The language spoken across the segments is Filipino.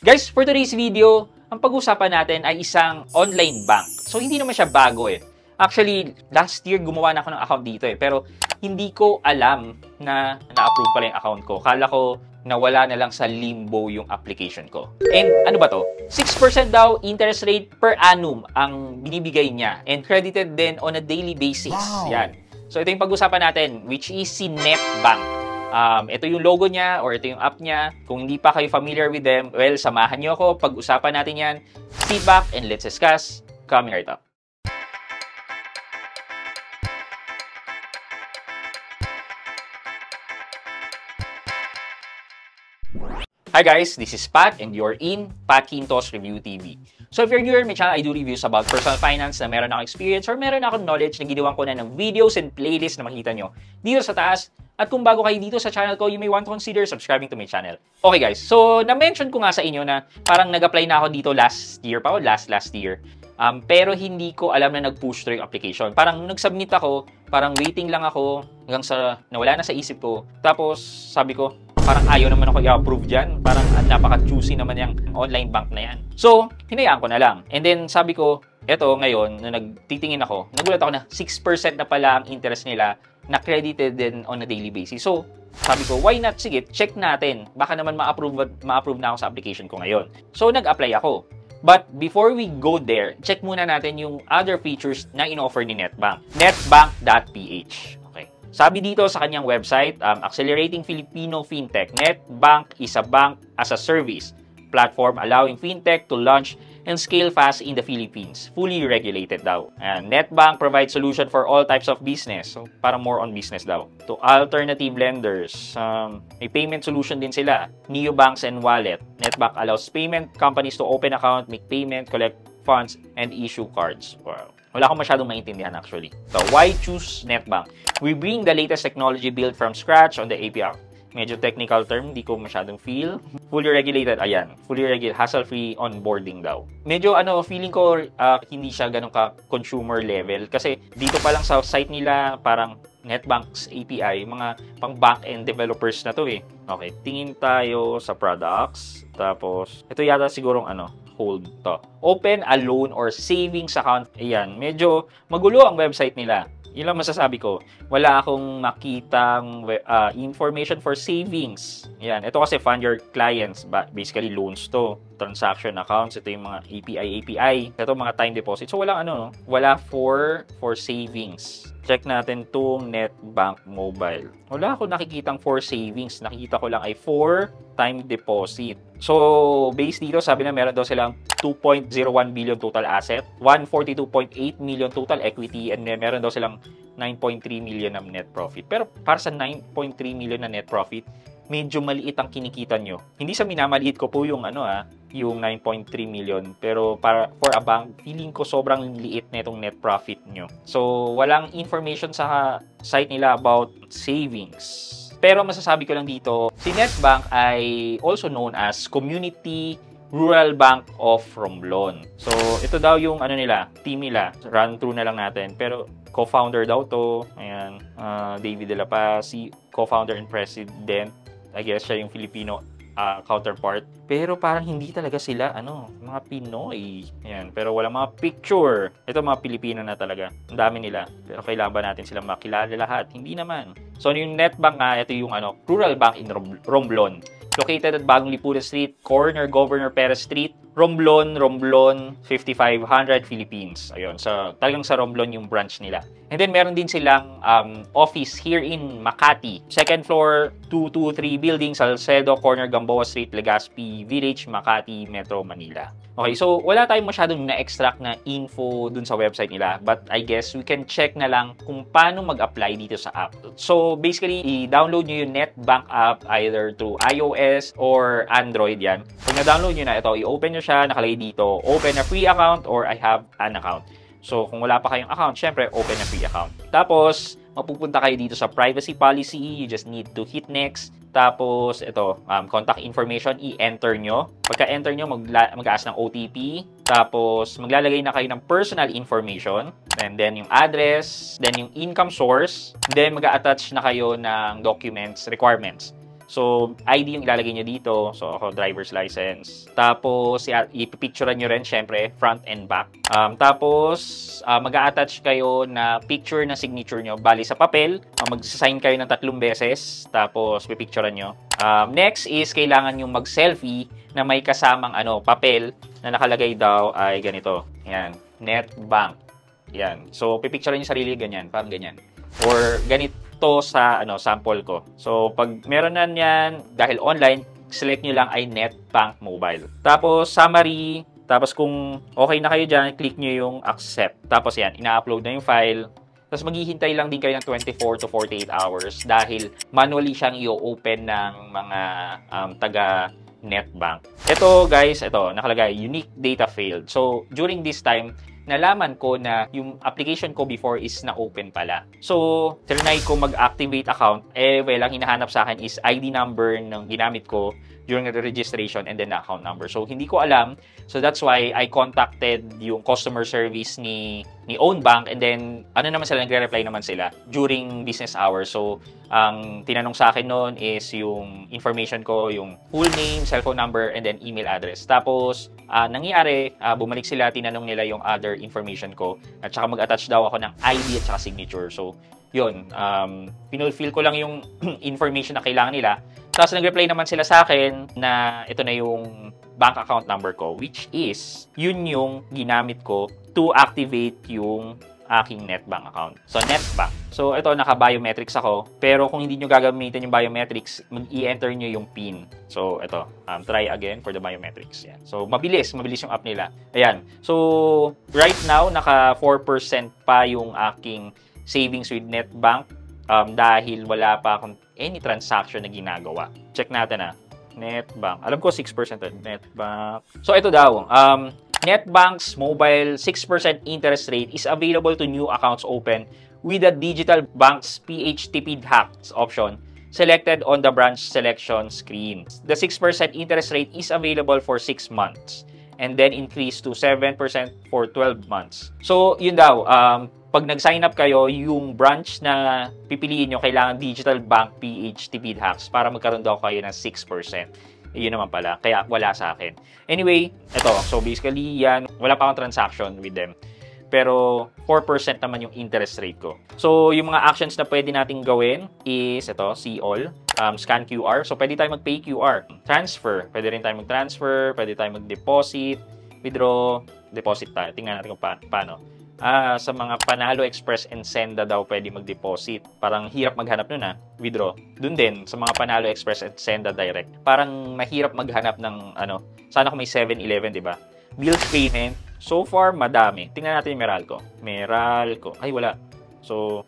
Guys, for today's video, ang pag-usapan natin ay isang online bank. So, hindi naman siya bago eh. Actually, last year gumawa na ako ng account dito eh. Pero hindi ko alam na na-approve pala yung account ko. Kala ko nawala na lang sa limbo yung application ko. And ano ba to? 6% daw interest rate per annum ang binibigay niya. And credited din on a daily basis. Wow. Yan. So ito yung pag-usapan natin, which is si NetBank. Um, ito yung logo niya or ito yung app niya. Kung hindi pa kayo familiar with them, well, samahan niyo ako. Pag-usapan natin yan. Sit back and let's discuss. Coming right up. Hi guys, this is Pat and you're in Pat Quintos Review TV. So if you're new here, my channel, I do reviews about personal finance na meron akong experience or meron akong knowledge na ginawan ko na ng videos and playlists na makita nyo dito sa taas. At kung bago kayo dito sa channel ko, you may want to consider subscribing to my channel. Okay guys, so na-mention ko nga sa inyo na parang nag-apply na ako dito last year pa o last last year. Um, pero hindi ko alam na nag-push through yung application. Parang nung nag-submit ako, parang waiting lang ako hanggang sa nawala na sa isip ko. Tapos sabi ko, parang ayaw naman ako i-approve dyan. Parang napaka-juicy naman yung online bank na yan. So, hinayaan ko na lang. And then sabi ko, eto ngayon, na nagtitingin ako, nagulat ako na 6% na pala ang interest nila na credited din on a daily basis. So, sabi ko, why not? Sige, check natin. Baka naman ma-approve, ma-approve na ako sa application ko ngayon. So, nag-apply ako. But before we go there, check muna natin yung other features na in-offer ni Netbank. Netbank.ph. Sabi dito sa kanyang website, um, Accelerating Filipino FinTech, Netbank is a bank as a service platform allowing fintech to launch and scale fast in the Philippines. Fully regulated daw. And Netbank provides solution for all types of business. So, para more on business daw. To alternative lenders. Um, may payment solution din sila. Neobanks and wallet. Netbank allows payment companies to open account, make payment, collect funds, and issue cards. Wow. Wala akong masyadong maintindihan actually. So, why choose Netbank? We bring the latest technology built from scratch on the API medyo technical term, hindi ko masyadong feel. Fully regulated, ayan. Fully regulated, hassle-free onboarding daw. Medyo ano, feeling ko uh, hindi siya ganun ka consumer level kasi dito pa lang sa site nila parang NetBank's API, mga pang back-end developers na to eh. Okay, tingin tayo sa products. Tapos, ito yata sigurong ano, hold to. Open a loan or savings account. Ayan, medyo magulo ang website nila. Yun lang masasabi ko. Wala akong makitang uh, information for savings. Yan. Ito kasi fund your clients. Basically, loans to. Transaction accounts. Ito yung mga API, API. Ito mga time deposit. So, walang ano, no? Wala for, for savings. Check natin tong NetBank Mobile. Wala ako nakikitang for savings. Nakikita ko lang ay for time deposit. So, based dito, sabi na meron daw silang 2.01 billion total asset, 142.8 million total equity, and meron daw silang 9.3 million na net profit. Pero para sa 9.3 million na net profit, medyo maliit ang kinikita nyo. Hindi sa minamaliit ko po yung ano ah, yung 9.3 million. Pero para for a bank, feeling ko sobrang liit na itong net profit nyo. So, walang information sa site nila about savings. Pero masasabi ko lang dito, si Netbank ay also known as Community Rural Bank of Romblon. So, ito daw yung ano nila, team nila. Run through na lang natin. Pero, co-founder daw to. Ayan, uh, David De La Paz, si co-founder and president. I guess siya yung Filipino uh, counterpart. Pero parang hindi talaga sila, ano, mga Pinoy. Ayan, pero wala mga picture. Ito mga Pilipino na talaga. Ang dami nila. Pero kailangan ba natin silang makilala lahat? Hindi naman. So, yung Netbank nga, ito yung ano, Rural Bank in Romblon. Located at Bagong Lipunan Street, corner Governor Perez Street, Romblon, Romblon, 5500 Philippines. Ayun, so talagang sa Romblon yung branch nila. And then meron din silang um, office here in Makati. Second floor, 223 building, Salcedo, corner Gamboa Street, Legazpi Village, Makati, Metro Manila. Okay, so wala tayong masyadong na-extract na info dun sa website nila. But I guess we can check na lang kung paano mag-apply dito sa app. So basically, i-download nyo yung NetBank app either through iOS or Android yan. Kung na-download nyo na ito, i-open nyo siya, nakalagay dito, open a free account or I have an account. So, kung wala pa kayong account, syempre, open a free account. Tapos, mapupunta kayo dito sa privacy policy. You just need to hit next. Tapos, ito, um, contact information, i-enter nyo. Pagka-enter nyo, mag-aas ng OTP. Tapos, maglalagay na kayo ng personal information. And then, yung address. Then, yung income source. Then, mag-attach na kayo ng documents, requirements. So, ID yung ilalagay nyo dito. So, ako, driver's license. Tapos, ipipicturean nyo rin, syempre, front and back. Um, tapos, uh, mag attach kayo na picture na signature nyo. Bali sa papel, uh, mag-sign kayo ng tatlong beses. Tapos, pipicturean nyo. Um, next is, kailangan nyo mag-selfie na may kasamang ano, papel na nakalagay daw ay ganito. Yan, NetBank. Yan. So, pipicturean nyo sarili ganyan, parang ganyan. Or ganito to sa ano sample ko. So, pag meron na niyan, dahil online, select nyo lang ay NetBank Mobile. Tapos, summary, tapos kung okay na kayo dyan, click nyo yung accept. Tapos yan, ina-upload na yung file. Tapos maghihintay lang din kayo ng 24 to 48 hours dahil manually siyang i-open ng mga um, taga NetBank. Ito guys, ito nakalagay unique data failed. So during this time, nalaman ko na yung application ko before is na-open pala. So, trinay ko mag-activate account, eh, well, ang hinahanap sa akin is ID number ng ginamit ko during the registration and then the account number. So, hindi ko alam. So, that's why I contacted yung customer service ni ni Own Bank and then ano naman sila, nagre-reply naman sila during business hours. So, ang tinanong sa akin noon is yung information ko, yung full name, cellphone number, and then email address. Tapos, uh, nangyari, uh, bumalik sila, tinanong nila yung other information ko at saka mag-attach daw ako ng ID at saka signature. So, yun, um, pinulfill ko lang yung information na kailangan nila tapos nag-reply naman sila sa akin na ito na yung bank account number ko, which is, yun yung ginamit ko to activate yung aking NetBank account. So, NetBank. So, ito, naka-biometrics ako. Pero kung hindi nyo gagamitin yung biometrics, mag-i-enter nyo yung PIN. So, ito. Um, try again for the biometrics. Yan. So, mabilis. Mabilis yung app nila. Ayan. So, right now, naka 4% pa yung aking savings with NetBank um, dahil wala pa akong any transaction na ginagawa. Check natin ah. Netbank. Alam ko 6% Netbank. So ito daw, um, Netbank's mobile 6% interest rate is available to new accounts open with the digital bank's PHTP hacks option selected on the branch selection screen. The 6% interest rate is available for 6 months and then increase to 7% for 12 months. So, yun daw, um, pag nag-sign up kayo, yung branch na pipiliin nyo, kailangan Digital Bank PH TP Hacks para magkaroon daw kayo ng 6%. Yun naman pala. Kaya wala sa akin. Anyway, ito. So basically, yan. Wala pa akong transaction with them. Pero 4% naman yung interest rate ko. So yung mga actions na pwede nating gawin is ito, see all. Um, scan QR. So pwede tayo mag-pay QR. Transfer. Pwede rin tayo mag-transfer. Pwede tayo mag-deposit. Withdraw. Deposit tayo. Tingnan natin kung pa paano ah, sa mga Panalo Express and Senda daw pwede mag-deposit. Parang hirap maghanap nun ah, withdraw. Doon din, sa mga Panalo Express and Senda Direct. Parang mahirap maghanap ng ano, sana kung may 7-Eleven, di ba? Bills payment, so far madami. Tingnan natin yung Meralco. Meralco. Ay, wala. So,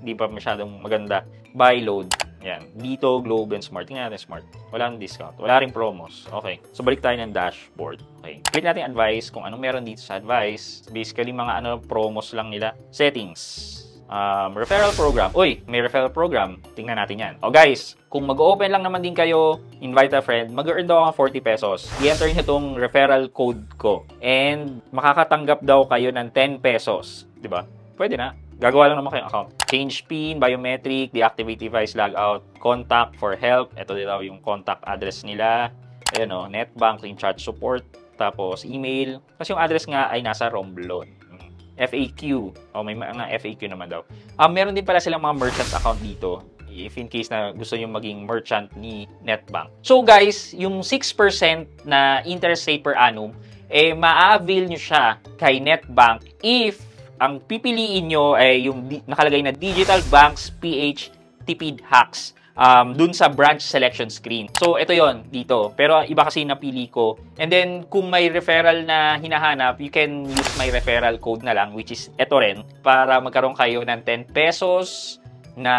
hindi hmm, pa masyadong maganda. Buy load. Yan. Dito, Globe, and Smart. Tingnan natin Smart. Wala nang discount. Wala rin promos. Okay. So, balik tayo ng dashboard. Okay. Click natin advice kung anong meron dito sa advice. Basically, mga ano promos lang nila. Settings. Um, referral program. Uy, may referral program. Tingnan natin yan. O guys, kung mag-open lang naman din kayo, invite a friend, mag-earn daw ako 40 pesos. I-enter nyo itong referral code ko. And makakatanggap daw kayo ng 10 pesos. ba? Diba? Pwede na. Gagawa lang naman kayong account. Change PIN, biometric, deactivate device, logout, contact for help. Ito daw yung contact address nila. Ayan o, netbank, clean charge support. Tapos email. Kasi yung address nga ay nasa Romblon. Hmm. FAQ. O, oh, may mga FAQ naman daw. Um, meron din pala silang mga merchant account dito if in case na gusto nyo maging merchant ni Netbank. So guys, yung 6% na interest rate per annum, eh ma-avail nyo siya kay Netbank if ang pipiliin nyo ay yung di- nakalagay na Digital Banks PH Tipid Hacks um, dun sa branch selection screen. So, ito yon dito. Pero iba kasi napili ko. And then, kung may referral na hinahanap, you can use my referral code na lang, which is ito rin, para magkaroon kayo ng 10 pesos na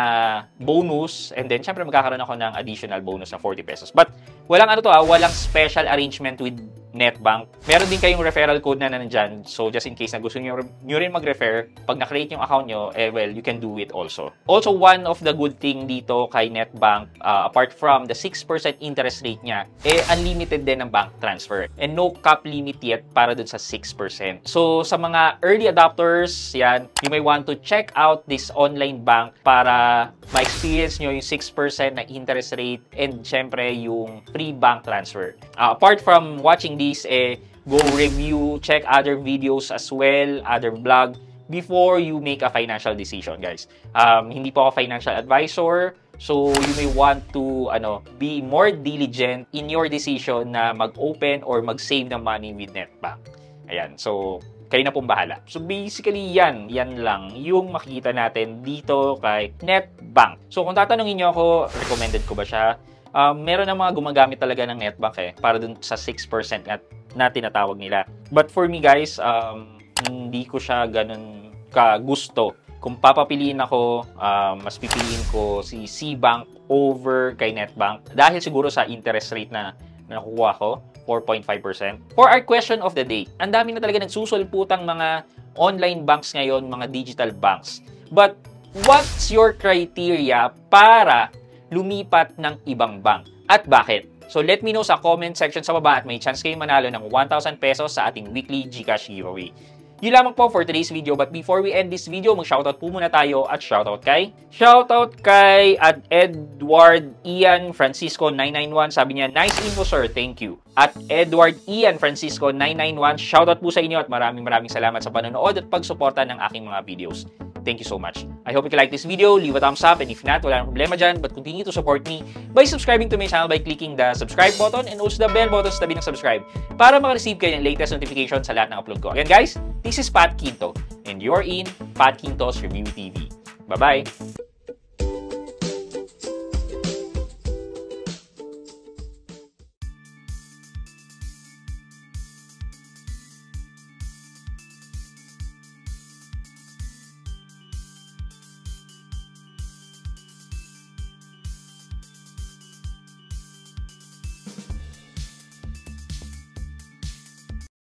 bonus. And then, syempre, magkakaroon ako ng additional bonus na 40 pesos. But, walang ano to ah, walang special arrangement with NetBank. Meron din kayong referral code na nandyan. So, just in case na gusto nyo, nyo rin mag-refer, pag na-create yung account nyo, eh, well, you can do it also. Also, one of the good thing dito kay NetBank, uh, apart from the 6% interest rate niya, eh, unlimited din ang bank transfer. And no cap limit yet para dun sa 6%. So, sa mga early adopters, yan, you may want to check out this online bank para ma-experience nyo yung 6% na interest rate and syempre yung free bank transfer. Uh, apart from watching this, eh, go review, check other videos as well, other vlog, before you make a financial decision, guys. Um, hindi po ako financial advisor, so you may want to ano, be more diligent in your decision na mag-open or mag-save ng money with NetBank. Ayan, so kayo na pong bahala. So basically yan, yan lang yung makikita natin dito kay NetBank. So kung tatanungin niyo ako, recommended ko ba siya? Um, meron ng mga gumagamit talaga ng NetBank eh, para dun sa 6% na, na tinatawag nila. But for me guys, um, hindi ko siya ganun ka gusto. Kung papapiliin ako, um, mas pipiliin ko si C-Bank over kay NetBank dahil siguro sa interest rate na, na nakuha ko, 4.5%. For our question of the day, ang dami na talaga nagsusulputang mga online banks ngayon, mga digital banks. But what's your criteria para lumipat ng ibang bank? At bakit? So let me know sa comment section sa baba at may chance kayo manalo ng 1,000 pesos sa ating weekly Gcash giveaway. Yun lamang po for today's video. But before we end this video, mag-shoutout po muna tayo at shoutout kay... Shoutout kay at Edward Ian Francisco 991. Sabi niya, nice info sir, thank you. At Edward Ian Francisco 991, shoutout po sa inyo at maraming maraming salamat sa panonood at pagsuporta ng aking mga videos. Thank you so much. I hope you like this video. Leave a thumbs up and if not, wala nang problema dyan. But continue to support me by subscribing to my channel by clicking the subscribe button and also the bell button sa tabi ng subscribe para makareceive kayo ng latest notification sa lahat ng upload ko. Again guys, this is Pat Quinto and you're in Pat Quinto's Review TV. Bye-bye!